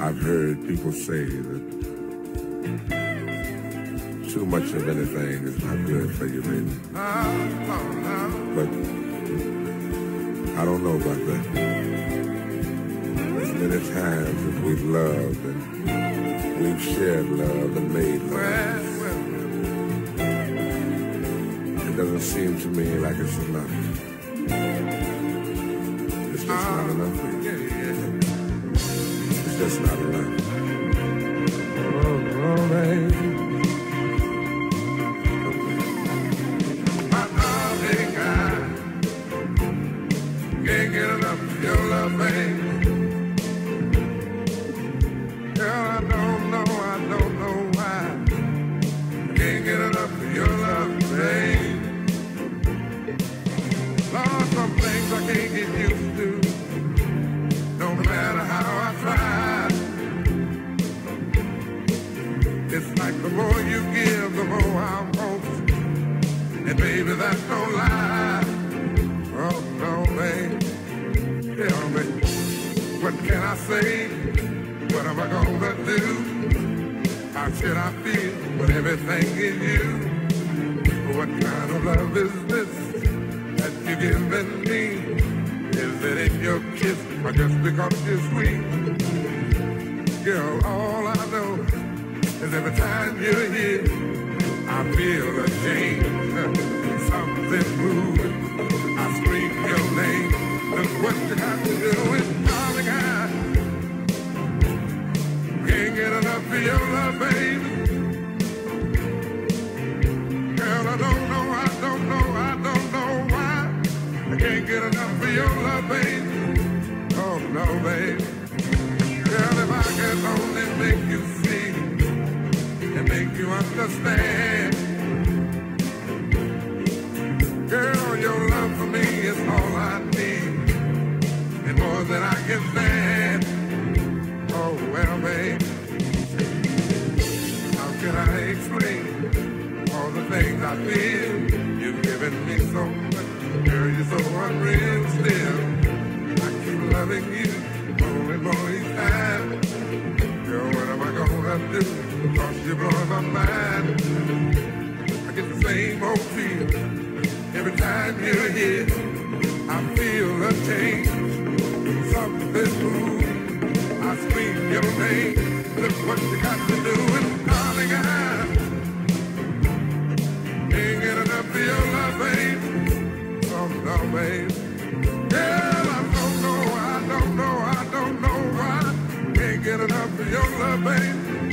I've heard people say that too much of anything is not good for you, baby. But I don't know about that. As many times as we've loved and we've shared love and made love, it doesn't seem to me like it's enough. It's just not enough for you. It's just not enough. Oh, And baby, that's no lie. Oh, no, babe. Tell me, what can I say? What am I gonna do? How should I feel everything is you? What kind of love is this that you're giving me? Is it in your kiss or just because you're sweet? Girl, all I know is every time you're here, baby. Girl, I don't know, I don't know, I don't know why. I can't get enough of your love, baby. Oh, no, baby. Girl, if I could only make you see and make you understand. I explain all the things I feel? You've given me so much, girl, you're so unreal still. I keep loving you each time. Girl, what am I gonna you're my mind. I get the same old every time you're here. I feel a change, something. I scream your name. Look what you got I don't know, I don't know, I don't know why. Can't get enough of your love, babe.